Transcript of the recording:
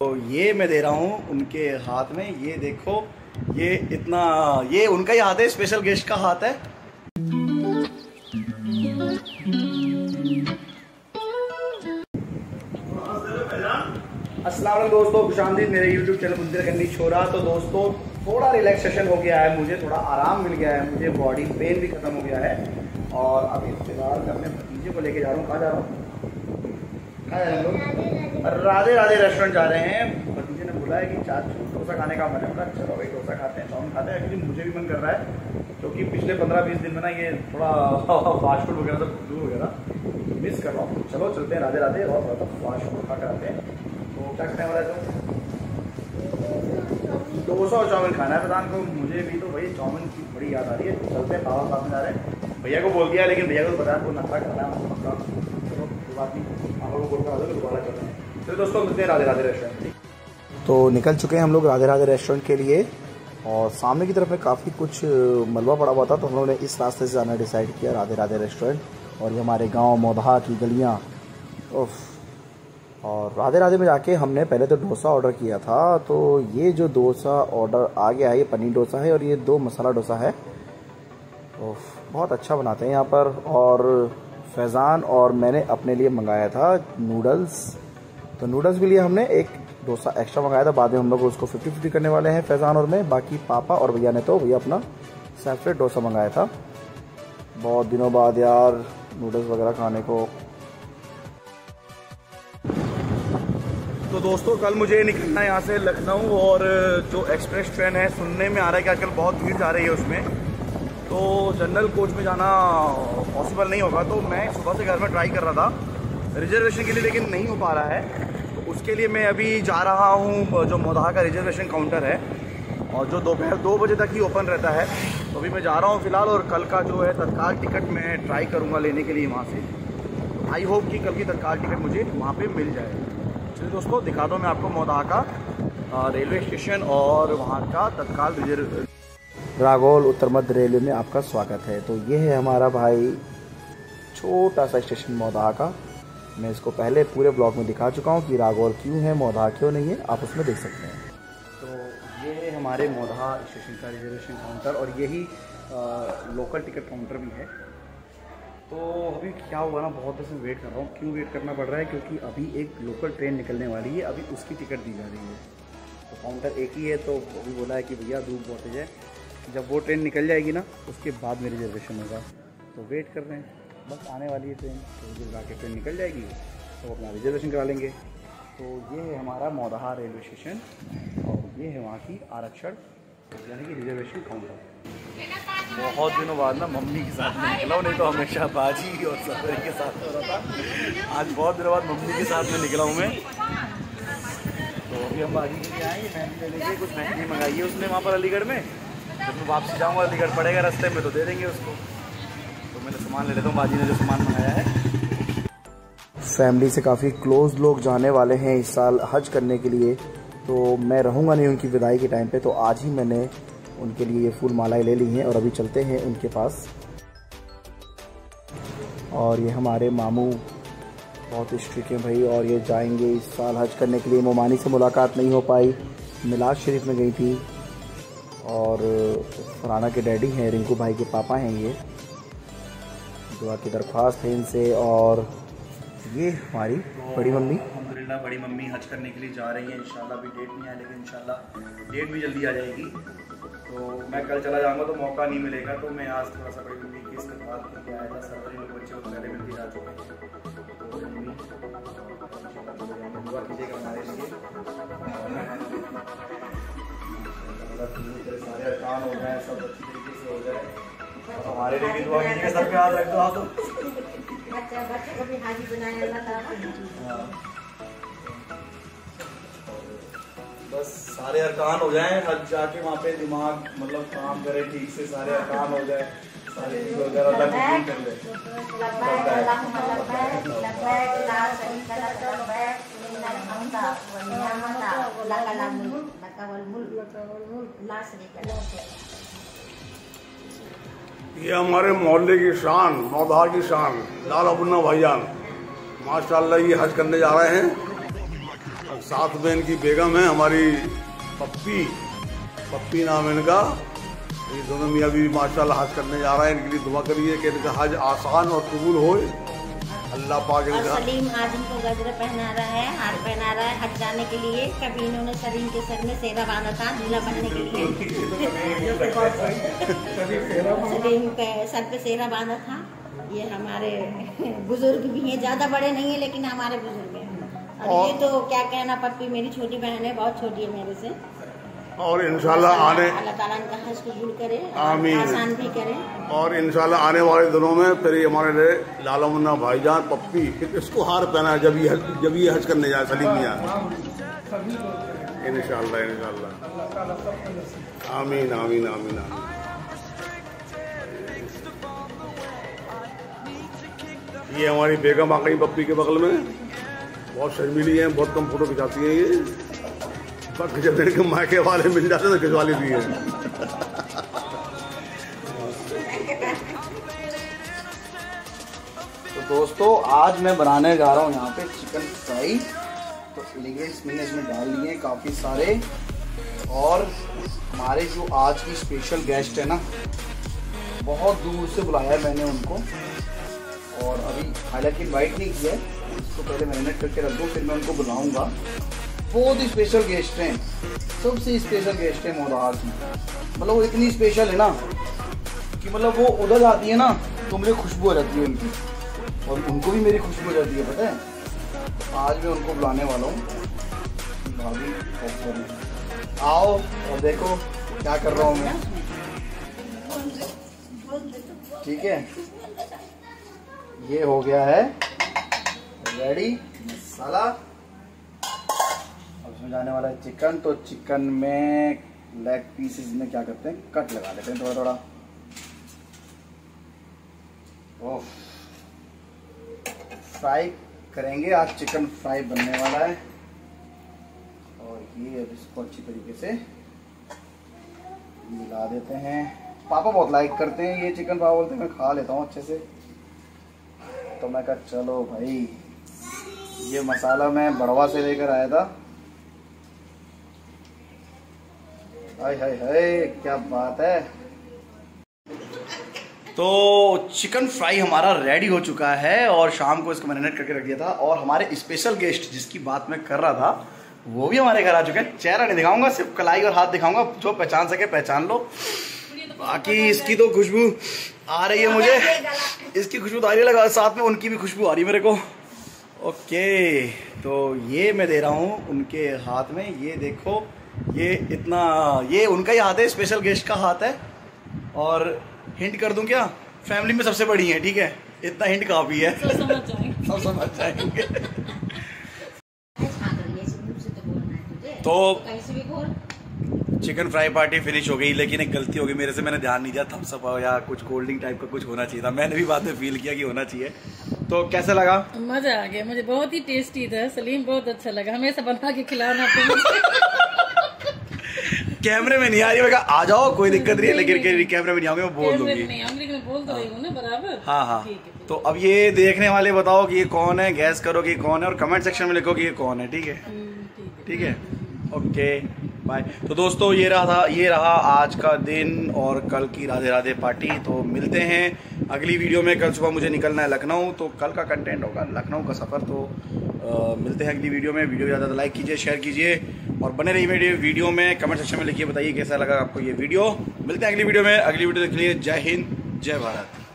तो ये मैं दे रहा हूँ उनके हाथ में, ये देखो, ये इतना, ये उनका ही हाथ है स्पेशल गेस्ट का हाथ है। अस्सलाम दोस्तों खुशामदीद मेरे यूट्यूब चैनल मुंदिर करनी छोड़ा तो दोस्तों, थोड़ा रिलैक्सेशन हो गया है मुझे, थोड़ा आराम मिल गया है मुझे बॉडी पेन भी खत्म हो गया है। और अभी फ़िलहाल मैं अपने भतीजे को लेके जा रहा हूँ, कहाँ जा रहा हूँ? राधे राधे रेस्टोरेंट जा रहे हैं। भतीजे ने बोला है कि चाचू डोसा खाने का मन है। बोला, चलो भाई, डोसा खाते हैं चाउन खाते हैं। एक्चुअली मुझे भी मन कर रहा है, क्योंकि पिछले पंद्रह, बीस दिन में ना ये थोड़ा फास्ट फ़ूड वगैरह सब दूर वगैरह मिस कर रहा हूँ। चलो, चलते हैं राधे राधे, और थोड़ा फास्ट फ़ूड खा कर आते हैं। तो क्या करने वाला है? तो डोसा और चाउमिन खाना है प्रधान को। मुझे भी तो भाई चाउमिन की बड़ी याद आ रही है। चलते हैं बाबा में जा रहे हैं। भैया को बोल दिया, लेकिन भैया को तो बताया वो नाश्ता खाना है। राधे राधे रेस्टोरेंट तो निकल चुके हैं हम लोग राधे राधे रेस्टोरेंट के लिए और सामने की तरफ़ में काफ़ी कुछ मलबा पड़ा हुआ था तो हम लोगों ने इस रास्ते से जाना डिसाइड किया राधे राधे रेस्टोरेंट और ये हमारे गाँव मोदहा की गलियाँ। और राधे राधे में जाके हमने पहले तो डोसा ऑर्डर किया था तो ये जो डोसा ऑर्डर आ गया है ये पनीर डोसा है और ये दो मसाला डोसा है। तो बहुत अच्छा बनाते हैं यहाँ पर और फैज़ान और मैंने अपने लिए मंगाया था नूडल्स। तो नूडल्स के लिए हमने एक डोसा एक्स्ट्रा मंगाया था। बाद में हम लोग उसको फिफ्टी फिफ्टी करने वाले हैं फैज़ान और मैं। बाकी पापा और भैया ने तो भैया अपना सेपरेट डोसा मंगाया था। बहुत दिनों बाद यार नूडल्स वगैरह खाने को। तो दोस्तों, कल मुझे निकलना है यहाँ से लखनऊ और जो एक्सप्रेस ट्रेन है, सुनने में आ रहा है कि आजकल बहुत भीड़ जा रही है उसमें। तो जनरल कोच में जाना पॉसिबल नहीं होगा। तो मैं सुबह से घर में ट्राई कर रहा था। रिजर्वेशन के लिए लेकिन नहीं हो पा रहा है। तो उसके लिए मैं अभी जा रहा हूँ, जो मोदहा का रिजर्वेशन काउंटर है। और जो दोपहर दो बजे तक ही ओपन रहता है। तो अभी मैं जा रहा हूँ फ़िलहाल और कल का जो है तत्काल टिकट मैं ट्राई करूँगा लेने के लिए वहाँ से। आई होप कि कल की तत्काल टिकट मुझे वहाँ पे मिल जाए। चलिए दोस्तों, दिखा दो मैं आपको मोदा का रेलवे स्टेशन और वहाँ का तत्काल रिज़र्व रागोल उत्तर मध्य रेलवे में आपका स्वागत है। तो ये है हमारा भाई छोटा सा स्टेशन मोदा का। मैं इसको पहले पूरे ब्लॉग में दिखा चुका हूँ कि रागौर क्यों है, मोदा क्यों नहीं है, आप उसमें देख सकते हैं। तो ये है हमारे मोदा स्टेशन का रिजर्वेशन काउंटर और यही लोकल टिकट काउंटर भी है। तो अभी क्या हुआ ना, बहुत देर से वेट कर रहा हूँ। क्यों वेट करना पड़ रहा है? क्योंकि अभी एक लोकल ट्रेन निकलने वाली है। अभी उसकी टिकट दी जा रही है। तो काउंटर एक ही है तो अभी बोला है कि भैया धूप बहुत है। जब वो ट्रेन निकल जाएगी ना, उसके बाद में रिजर्वेशन होगा। तो वेट कर रहे हैं। बस आने वाली है ट्रेन तो जब जाके ट्रेन निकल जाएगी तो अपना रिजर्वेशन करा लेंगे। तो ये है हमारा मौदहा रेलवे स्टेशन और ये है वहाँ की आरक्षण, यानी कि रिजर्वेशन काउंटर बहुत दिनों बाद ना मम्मी के साथ में निकला नहीं तो हमेशा बाजी और सफ़र के साथ हो रहा था। आज बहुत दिनों बाद मम्मी के साथ में निकला हूँ मैं। तो अभी हम बाजी के लिए आएँगे मेहंदी लेने के कुछ मेहंदी मंगाई है उसने वहाँ पर अलीगढ़ में? जब मैं वापसी जाऊँगा अलीगढ़ पड़ेगा रास्ते में तो दे देंगे उसको। तो मैंने सामान ले लेता हूँ, बाजी ने जो सामान मंगाया है। फैमिली से काफ़ी क्लोज लोग जाने वाले हैं इस साल हज करने के लिए। तो मैं रहूँगा नहीं उनकी विदाई के टाइम पे तो आज ही मैंने उनके लिए ये फूल मालाएँ ले ली हैं और अभी चलते हैं उनके पास। और ये हमारे मामू बहुत स्ट्रिक हैं भाई, और ये जाएँगे इस साल हज करने के लिए। मोमानी से मुलाकात नहीं हो पाई। मिलाद शरीफ में गई थी। और फराना के डैडी हैं, रिंकू भाई के पापा हैं ये दुआ की दरख्वास्त है इनसे, और ये हमारी बड़ी मम्मी। अलहमदिल्ला बड़ी मम्मी हज करने के लिए जा रही हैं। इंशाल्लाह अभी डेट नहीं आया, लेकिन इंशाल्लाह डेट भी जल्दी आ जाएगी। तो मैं कल चला जाऊँगा तो मौका नहीं मिलेगा तो मैं आज थोड़ा सा बड़ी मम्मी की इस्तेमाल आया था सरवरी लोग बच्चे पहले मिलती जा चुके हैं। तो दुआ कीजिएगा हमारे लिए। जाए हमारे लिए हाजी बस सारे अरकान हो जाए हज जाके वहाँ पे दिमाग मतलब काम करे, ठीक से सारे अरकान हो जाए, सारे सारी चीज़ ये हमारे मोहल्ले की शान मौदा की शान, लाल अबुन्ना भाईजान। माशाल्लाह ये हज करने जा रहे हैं। साथ में इनकी बेगम है हमारी पप्पी। पप्पी नाम इनका। ये दोनों मियाँ भी माशाल्लाह हज करने जा रहे हैं। इनके लिए दुआ करिए कि इनका हज आसान और कबूल होए। अल्लाह पाक और सलीम आज को गजरा पहना रहा है हार पहना रहा है हज जाने के लिए। कभी इन्होंने सलीम के सर में सेरा बांधा था दूल्हा बनने के लिए। सलीम के सर पे सेरा बांधा था। ये हमारे बुज़ुर्ग भी हैं ज़्यादा बड़े नहीं है लेकिन हमारे बुज़ुर्ग हैं। और ये तो क्या कहना पप्पी मेरी छोटी बहन है बहुत छोटी है मेरे से। और इंशाल्लाह आने आमीन। और इंशाल्लाह आने वाले दिनों में फिर ये हमारे लिए लाला मुन्ना भाईजान पप्पी फिर इसको हार पहना है जब ये जब ये हज करने जाए सलीम मियाँ। इंशाल्लाह इंशाल्लाह। आमीन आमीन आमीन आमीन। ये हमारी बेगम आ गई पप्पी के बगल में। बहुत शर्मीली है बहुत कम फ़ोटो खिंचाती है ये। पर जब इनके मायके वाले मिल जाते तो लेती है। तो दोस्तों, आज मैं बनाने जा रहा हूँ यहाँ पे चिकन फ्राई तो एलिगेंट्स मैंने इसमें डाल दिए हैं काफ़ी सारे। और हमारे जो आज की स्पेशल गेस्ट है ना, बहुत दूर से बुलाया मैंने उनको। और अभी हालाँकि इनवाइट नहीं किया है इसको पहले मैरिनेट करके रख दूँ, फिर मैं उनको बुलाऊँगा। बहुत ही स्पेशल गेस्ट हैं। सबसे स्पेशल गेस्ट हैं मोराज में। मतलब वो इतनी स्पेशल है ना, कि मतलब वो उधर जाती है ना तो मुझे खुशबू हो जाती है उनकी। और उनको भी मेरी खुशबू हो जाती है, पता है? आज मैं उनको बुलाने वाला हूँ। भाभी आओ और देखो क्या कर रहा हूँ मैं। ठीक है? ये हो गया है। रेडी मसाला? इसमें जाने वाला है चिकन तो चिकन में लेग पीसेस में क्या करते हैं? कट लगा लेते हैं थोड़ा थोड़ा ओह फ्राई करेंगे। आज चिकन फ्राई बनने वाला है। और ये अब इसको अच्छी तरीके से मिला देते हैं। पापा बहुत लाइक करते हैं ये चिकन, पापा बोलते हैं, मैं खा लेता हूँ अच्छे से। तो मैं कहा, चलो भाई, ये मसाला मैं बड़वा से लेकर आया था। क्या बात है। तो चिकन फ्राई हमारा रेडी हो चुका है और शाम को इसको मैरिनेट करके रख दिया था और हमारे स्पेशल गेस्ट जिसकी बात मैं कर रहा था, वो भी हमारे घर आ चुके हैं। चेहरा नहीं दिखाऊँगा, सिर्फ़ कलाई और हाथ दिखाऊँगा, जो पहचान सके पहचान लो। बाकी इसकी तो खुशबू आ रही है मुझे। इसकी खुशबू तो आ रही है, लगा साथ में उनकी भी खुशबू आ रही है मेरे को। ओके तो ये मैं दे रहा हूँ उनके हाथ में। ये देखो ये इतना ये उनका ही हाथ है स्पेशल गेस्ट का हाथ है। और हिंट कर दूँ क्या? फैमिली में सबसे बड़ी है ठीक है? इतना हिंट काफ़ी है। तो समझ जाएँगे। सब समझ जाएँगे। तो चिकन फ्राई पार्टी फिनिश हो गई लेकिन एक गलती हो गई मेरे से मैंने ध्यान नहीं दिया थम्स अप या कुछ कोल्ड ड्रिंक टाइप का कुछ होना चाहिए था। मैंने भी बाद में फील किया कि होना चाहिए। तो कैसे लगा? मज़ा आ गया मुझे बहुत ही टेस्टी था सलीम बहुत अच्छा लगा। हमेशा बना के खिलाना कैमरे में नहीं आ रही मैं कहा आ जाओ कोई दिक्कत नहीं है लेकिन कैमरे में नहीं आऊँगी मैं बोल दूँगी। तो रही हूँ ना बराबर। हाँ हाँ। तो अब ये देखने वाले बताओ कि ये कौन है गैस करो कि कौन है और कमेंट सेक्शन में लिखो कि ये कौन है ठीक है? हम्म, ठीक है। ओके बाय तो दोस्तों ये रहा था ये रहा आज का दिन और कल की राधे राधे पार्टी। तो मिलते हैं अगली वीडियो में। कल सुबह मुझे निकलना है लखनऊ तो कल का कंटेंट होगा। लखनऊ का सफ़र तो मिलते हैं अगली वीडियो में। वीडियो ज़्यादा लाइक कीजिए शेयर कीजिए और बने रहिए मेरे वीडियो में। कमेंट सेक्शन में लिखिए, बताइए कैसा लगा आपको ये वीडियो। मिलते हैं अगली वीडियो में। अगली वीडियो देख लिए जय हिंद, जय भारत।